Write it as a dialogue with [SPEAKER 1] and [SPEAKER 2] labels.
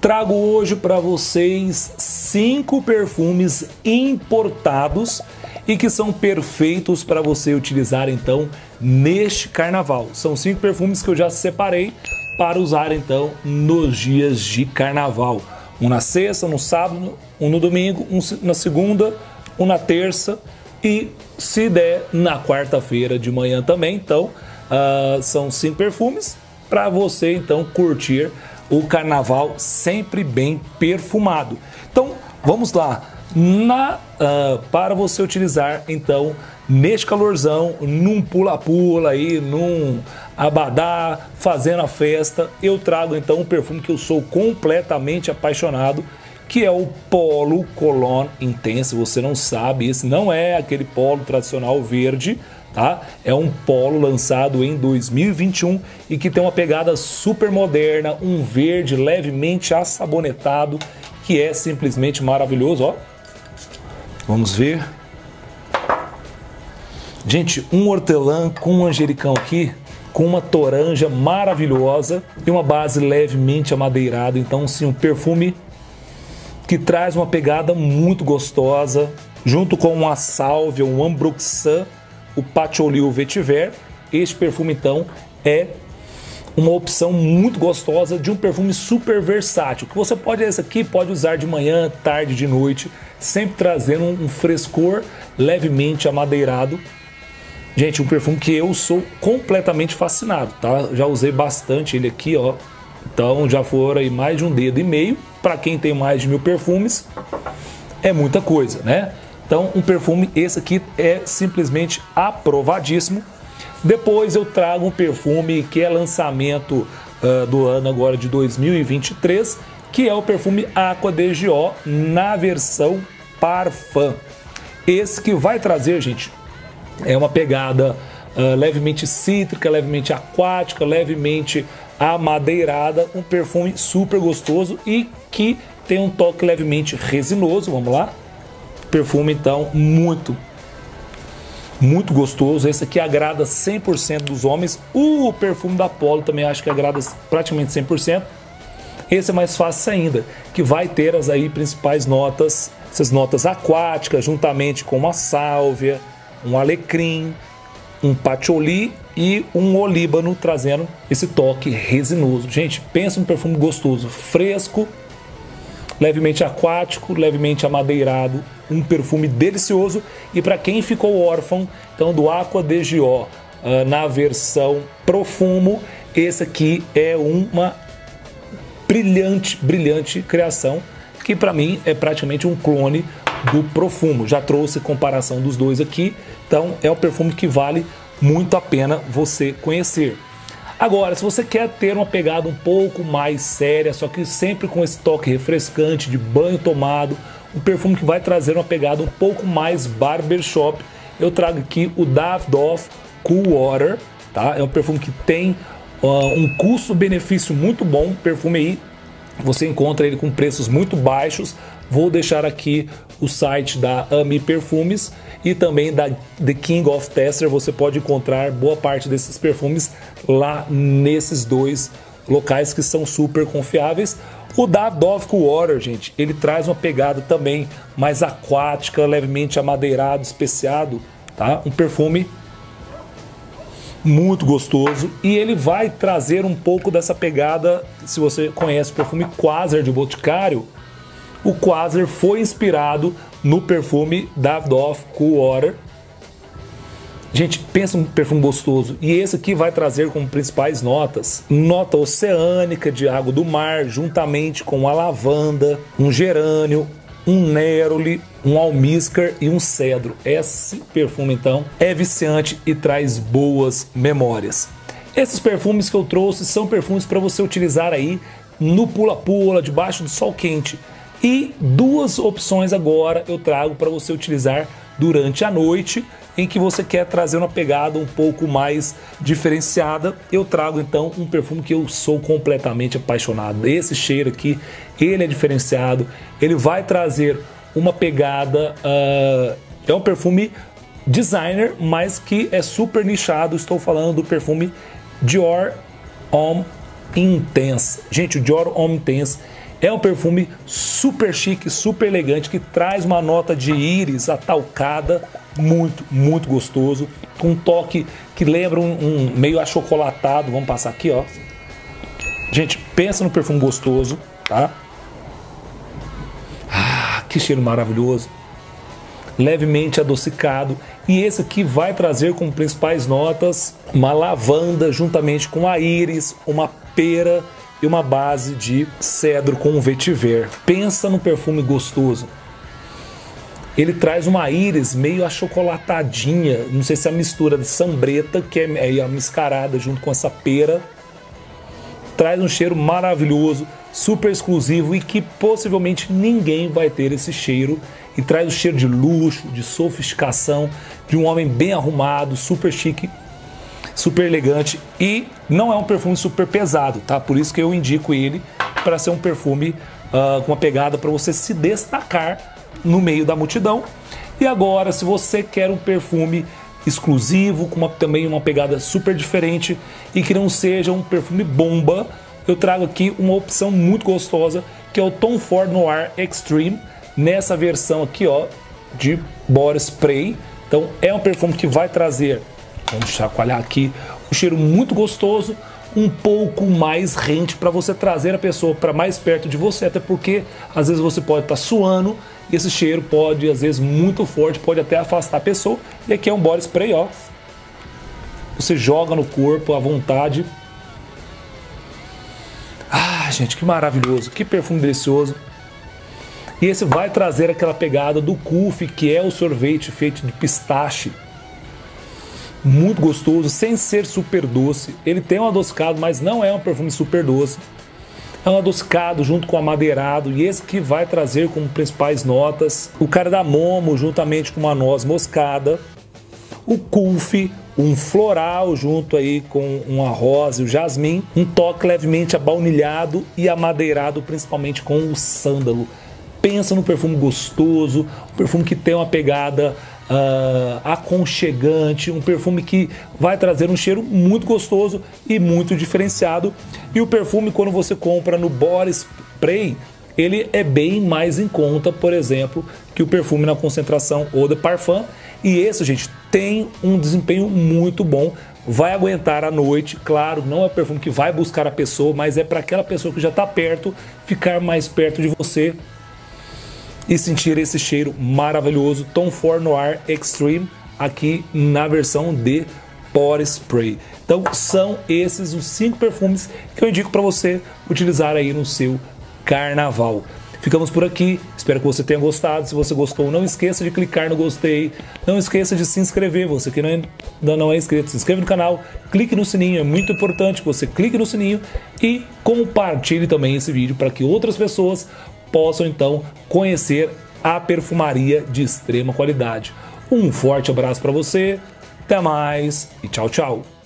[SPEAKER 1] Trago hoje para vocês cinco perfumes importados e que são perfeitos para você utilizar então neste carnaval. São cinco perfumes que eu já separei para usar então nos dias de carnaval. Um na sexta, no sábado, um no domingo, um na segunda, um na terça e se der na quarta-feira de manhã também. Então uh, são cinco perfumes para você então curtir o carnaval sempre bem perfumado. Então vamos lá na uh, para você utilizar então neste calorzão, num pula-pula aí, num abadá, fazendo a festa, eu trago então um perfume que eu sou completamente apaixonado, que é o Polo Cologne Intense. Você não sabe, esse não é aquele polo tradicional verde, tá? É um polo lançado em 2021 e que tem uma pegada super moderna, um verde levemente assabonetado, que é simplesmente maravilhoso, ó. Vamos ver. Gente, um hortelã com um angericão aqui, com uma toranja maravilhosa e uma base levemente amadeirada. Então, sim, um perfume que traz uma pegada muito gostosa, junto com uma sálvia, um ambroxan, o patchouli ou vetiver. Este perfume, então, é uma opção muito gostosa de um perfume super versátil, que você pode esse aqui pode usar de manhã, tarde, de noite, sempre trazendo um frescor levemente amadeirado. Gente, um perfume que eu sou completamente fascinado, tá? Já usei bastante ele aqui, ó. Então já foram aí mais de um dedo e meio. Para quem tem mais de mil perfumes, é muita coisa, né? Então um perfume esse aqui é simplesmente aprovadíssimo depois eu trago um perfume que é lançamento uh, do ano agora de 2023, que é o perfume Aqua de Gio na versão Parfum. Esse que vai trazer, gente, é uma pegada uh, levemente cítrica, levemente aquática, levemente amadeirada, um perfume super gostoso e que tem um toque levemente resinoso, vamos lá? Perfume então muito muito gostoso. Esse aqui agrada 100% dos homens. O perfume da Polo também acho que agrada praticamente 100%. Esse é mais fácil ainda, que vai ter as aí principais notas, essas notas aquáticas, juntamente com uma sálvia, um alecrim, um patchouli e um olíbano, trazendo esse toque resinoso. Gente, pensa num perfume gostoso, fresco, levemente aquático, levemente amadeirado, um perfume delicioso. E para quem ficou órfão, então do Aqua de Gio uh, na versão Profumo, esse aqui é uma brilhante, brilhante criação que para mim é praticamente um clone do Profumo. Já trouxe comparação dos dois aqui, então é um perfume que vale muito a pena você conhecer. Agora, se você quer ter uma pegada um pouco mais séria, só que sempre com esse toque refrescante de banho tomado, um perfume que vai trazer uma pegada um pouco mais barbershop, eu trago aqui o Davidoff Cool Water, tá? É um perfume que tem uh, um custo-benefício muito bom, perfume aí você encontra ele com preços muito baixos. Vou deixar aqui o site da Ami Perfumes e também da The King of Tester. Você pode encontrar boa parte desses perfumes lá nesses dois locais que são super confiáveis. O da Dove Water, gente, ele traz uma pegada também mais aquática, levemente amadeirado, especiado, tá? Um perfume muito gostoso e ele vai trazer um pouco dessa pegada. Se você conhece o perfume Quasar de Boticário, o Quasar foi inspirado no perfume Davidoff Cool Water. Gente, pensa num perfume gostoso. E esse aqui vai trazer como principais notas nota oceânica de água do mar, juntamente com a lavanda, um gerânio, um neroli, um almíscar e um cedro. Esse perfume então é viciante e traz boas memórias. Esses perfumes que eu trouxe são perfumes para você utilizar aí no pula-pula, debaixo do sol quente. E duas opções agora eu trago para você utilizar durante a noite, em que você quer trazer uma pegada um pouco mais diferenciada. Eu trago então um perfume que eu sou completamente apaixonado. Esse cheiro aqui, ele é diferenciado, ele vai trazer uma pegada. Uh, é um perfume designer, mas que é super nichado. Estou falando do perfume Dior Homme Intense. Gente, o Dior Homme Intense É um perfume super chique, super elegante, que traz uma nota de íris atalcada, muito, muito gostoso, com um toque que lembra um, um meio achocolatado. Vamos passar aqui, ó. Gente, pensa no perfume gostoso, tá? Ah, que cheiro maravilhoso. Levemente adocicado. E esse aqui vai trazer como principais notas uma lavanda juntamente com a íris, uma pera e uma base de cedro com vetiver. Pensa no perfume gostoso. Ele traz uma íris meio achocolatadinha, não sei se é a mistura de sambreta, que é, a mascarada junto com essa pera. Traz um cheiro maravilhoso, super exclusivo e que possivelmente ninguém vai ter esse cheiro. E traz o cheiro de luxo, de sofisticação, de um homem bem arrumado, super chique super elegante e não é um perfume super pesado, tá? Por isso que eu indico ele para ser um perfume uh, com uma pegada para você se destacar no meio da multidão. E agora, se você quer um perfume exclusivo, com uma, também uma pegada super diferente e que não seja um perfume bomba, eu trago aqui uma opção muito gostosa que é o Tom Ford Noir Extreme nessa versão aqui, ó, de body spray. Então é um perfume que vai trazer Vamos chacoalhar aqui. Um cheiro muito gostoso, um pouco mais rente para você trazer a pessoa para mais perto de você, até porque às vezes você pode estar tá suando e esse cheiro pode, às vezes, muito forte, pode até afastar a pessoa. E aqui é um body spray, ó. Você joga no corpo à vontade. Ah, gente, que maravilhoso, que perfume delicioso. E esse vai trazer aquela pegada do Kuf, que é o sorvete feito de pistache muito gostoso, sem ser super doce. Ele tem um adocicado, mas não é um perfume super doce. É um adocicado junto com amadeirado e esse que vai trazer como principais notas o cardamomo juntamente com uma noz moscada, o kulfi, um floral junto aí com uma rosa e o jasmim, um toque levemente abaunilhado e amadeirado principalmente com o sândalo. Pensa no perfume gostoso, um perfume que tem uma pegada uh, aconchegante, um perfume que vai trazer um cheiro muito gostoso e muito diferenciado. E o perfume, quando você compra no Boris Spray, ele é bem mais em conta, por exemplo, que o perfume na concentração Eau de Parfum. E esse, gente, tem um desempenho muito bom. Vai aguentar a noite, claro, não é o perfume que vai buscar a pessoa, mas é para aquela pessoa que já está perto ficar mais perto de você e sentir esse cheiro maravilhoso Tom Ford Noir Extreme aqui na versão de Pore Spray. Então são esses os cinco perfumes que eu indico para você utilizar aí no seu carnaval. Ficamos por aqui, espero que você tenha gostado. Se você gostou, não esqueça de clicar no gostei. Não esqueça de se inscrever. Você que ainda não é inscrito, se inscreve no canal, clique no sininho. É muito importante que você clique no sininho e compartilhe também esse vídeo para que outras pessoas possam então conhecer a perfumaria de extrema qualidade. Um forte abraço para você, até mais e tchau, tchau.